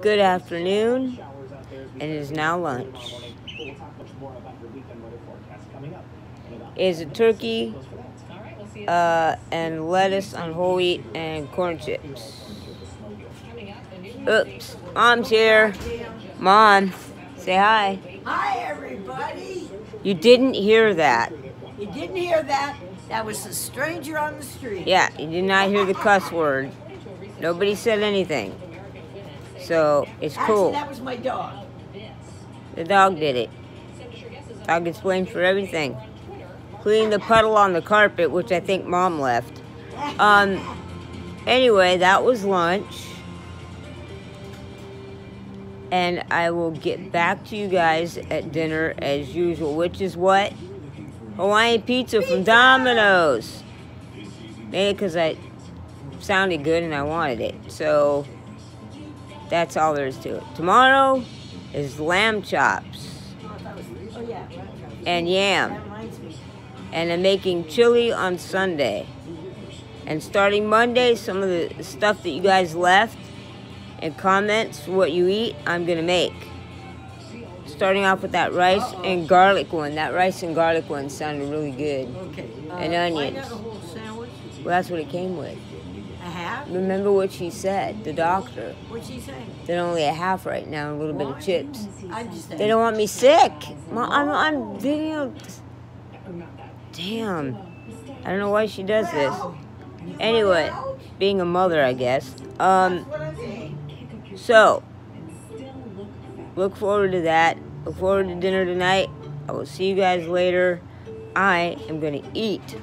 Good afternoon, and it is now lunch. Is a turkey uh, and lettuce on whole wheat and corn chips. Oops, mom's here. Mom, say hi. Hi, everybody. You didn't hear that. You didn't hear that? That was a stranger on the street. Yeah, you did not hear the cuss word. Nobody said anything. So it's Actually, cool. that was my dog. The dog did it. Dog gets blamed for everything. Including the puddle on the carpet, which I think mom left. Um, anyway, that was lunch. And I will get back to you guys at dinner as usual, which is what? Hawaiian pizza from Domino's. Maybe because I sounded good and I wanted it. So that's all there is to it. Tomorrow is lamb chops Oh, and yam. And I'm making chili on Sunday. And starting Monday, some of the stuff that you guys left and comments, what you eat, I'm going to make. Starting off with that rice and garlic one. That rice and garlic one sounded really good. Okay. Uh, And onions. not a whole sandwich? Well, that's what it came with. A half? Remember what she said, the doctor. What's she saying? That only a half right now, a little bit of chips. I'm just. They don't want me sick. Mom, I'm on video. Damn. I don't know why she does this. Anyway, being a mother, I guess. Um, That's what I'm saying. so, look forward to that. Look forward to dinner tonight. I will see you guys later. I am going to eat